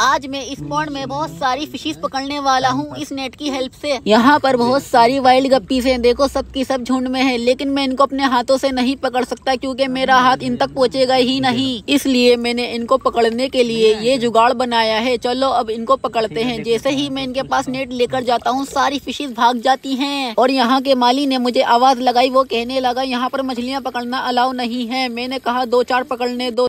आज मैं इस पॉन्ड में बहुत सारी फिशेस पकड़ने वाला हूँ, इस नेट की हेल्प से। यहाँ पर बहुत सारी वाइल्ड गप्पीज हैं, देखो सब की सब झुंड में है, लेकिन मैं इनको अपने हाथों से नहीं पकड़ सकता क्योंकि मेरा हाथ इन तक पहुँचेगा ही नहीं। इसलिए मैंने इनको पकड़ने के लिए ये जुगाड़ बनाया है। चलो अब इनको पकड़ते हैं। जैसे ही मैं इनके पास नेट लेकर जाता हूँ, सारी फिशेज भाग जाती है। और यहाँ के माली ने मुझे आवाज़ लगाई, वो कहने लगा, यहाँ पर मछलियाँ पकड़ना अलाउ नहीं है। मैंने कहा, दो चार पकड़ने दो।